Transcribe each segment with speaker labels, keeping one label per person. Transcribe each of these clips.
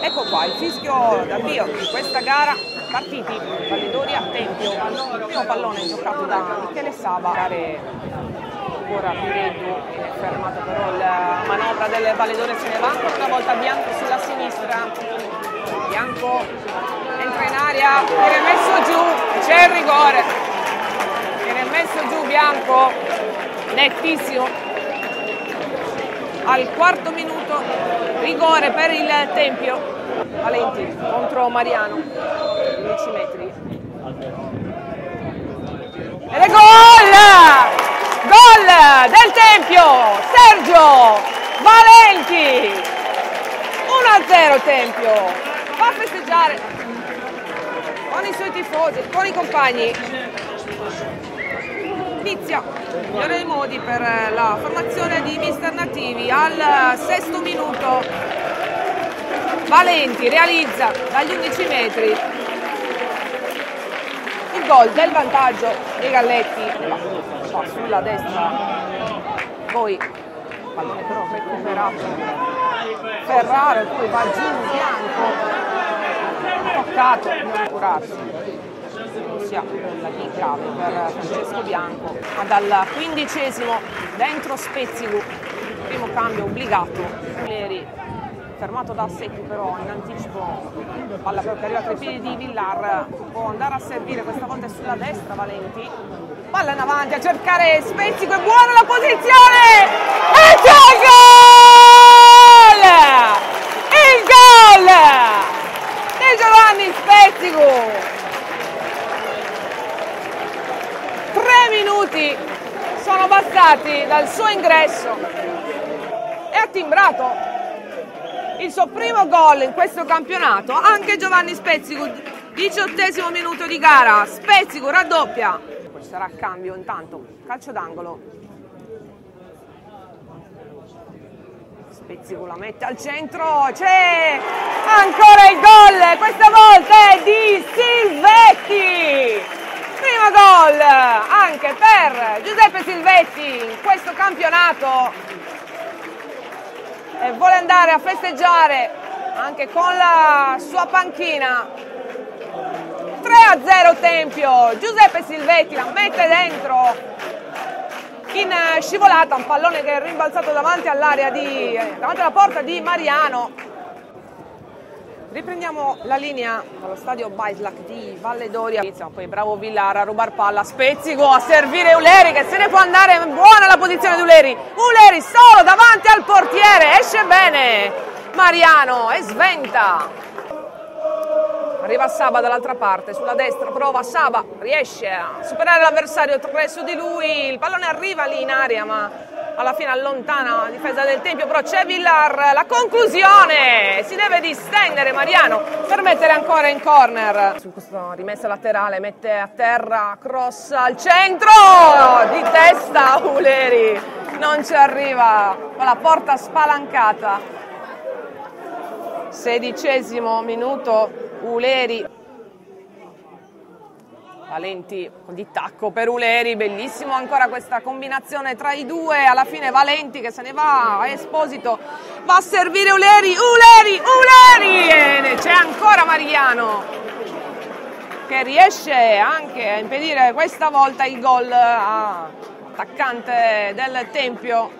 Speaker 1: Ecco qua il fischio d'avvio di questa gara, partiti Valledoria Tempio, primo pallone giocato da Michele Saba, ancora Pireddu, fermato però la manovra delle Valledoria se ne va, ancora una volta Bianco sulla sinistra, Bianco entra in aria, viene messo giù, c'è il rigore, viene messo giù Bianco, nettissimo, al quarto minuto rigore per il Tempio. Valenti contro Mariano. 11 metri. È gol! Gol del Tempio! Sergio Valenti! 1-0 Tempio. Fa festeggiare con i suoi tifosi con i compagni inizia dei modi per la formazione di mister nativi. Al sesto minuto Valenti realizza dagli 11 metri il gol del vantaggio dei Galletti. Qua sulla destra. Poi pallone però recuperato Ferraro poi va giù Bianco. Toccato non curarsi sia nulla di grave per Francesco Bianco, ma dal quindicesimo dentro Spezzigu, primo cambio obbligato, Leri fermato da Secchi però in anticipo, palla che arriva tra i piedi di Villar, può andare a servire questa volta sulla destra Valenti, palla in avanti a cercare Spezzico, è buona la posizione! E c'è il gol! Il gol di Giovanni Spezzico! Tre minuti sono bastati dal suo ingresso e ha timbrato il suo primo gol in questo campionato. Anche Giovanni Spezzico, diciottesimo minuto di gara, Spezzico raddoppia. Poi sarà cambio intanto, calcio d'angolo. Spezzico la mette al centro, c'è ancora il gol, questa volta è di Silvetti primo gol anche per Giuseppe Silvetti in questo campionato e vuole andare a festeggiare anche con la sua panchina. 3 a 0 Tempio Giuseppe Silvetti la mette dentro in scivolata un pallone che è rimbalzato davanti all'area di davanti alla porta di Mariano Riprendiamo la linea dallo stadio Baislac di Valle Doria. Inizia poi bravo Villara a rubar palla, Spezzico a servire Uleri che se ne può andare, buona la posizione di Uleri. Uleri solo davanti al portiere, esce bene Mariano e sventa. Arriva Saba dall'altra parte, sulla destra prova Saba, riesce a superare l'avversario, tre su di lui, il pallone arriva lì in aria ma alla fine allontana la difesa del Tempio, però c'è Villar, la conclusione, si deve distendere Mariano per mettere ancora in corner. Su questa rimessa laterale mette a terra, cross al centro, di testa Uleri, non ci arriva, con la porta spalancata. Sedicesimo minuto, Uleri Valenti di tacco per Uleri, bellissimo ancora questa combinazione tra i due, alla fine Valenti che se ne va, Esposito va a servire Uleri, Uleri, Uleri e c'è ancora Mariano che riesce anche a impedire questa volta il gol attaccante del Tempio.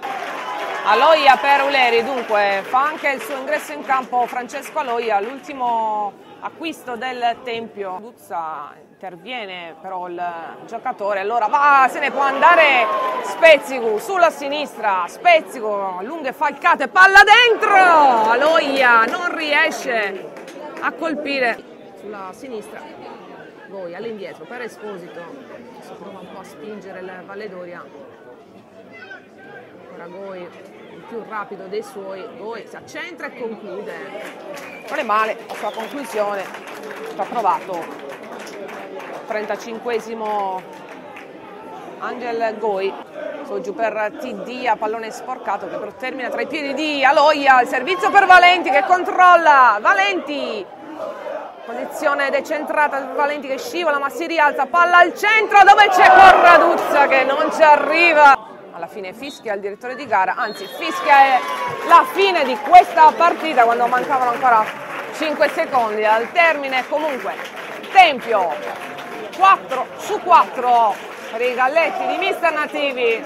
Speaker 1: Aloia per Uleri, dunque fa anche il suo ingresso in campo Francesco Aloia, l'ultimo acquisto del Tempio. Luzza interviene però il giocatore, allora va, se ne può andare Spezzico sulla sinistra, Spezzico, lunghe falcate, palla dentro, Aloia non riesce a colpire sulla sinistra, Goi all'indietro per Esposito, si prova un po' a spingere il Valledoria, ora Goi più rapido dei suoi, poi si accentra e conclude. Non è male la sua conclusione, ci ha provato. 35esimo Angel Goi, su giù per TD a pallone sporcato che però termina tra i piedi di Aloia, il servizio per Valenti che controlla, Valenti posizione decentrata Valenti che scivola ma si rialza, palla al centro dove c'è Corraduzza che non ci arriva alla fine fischia il direttore di gara, anzi fischia è la fine di questa partita quando mancavano ancora 5 secondi al termine. Comunque Tempio 4 su 4 per i galletti di Mister Nativi.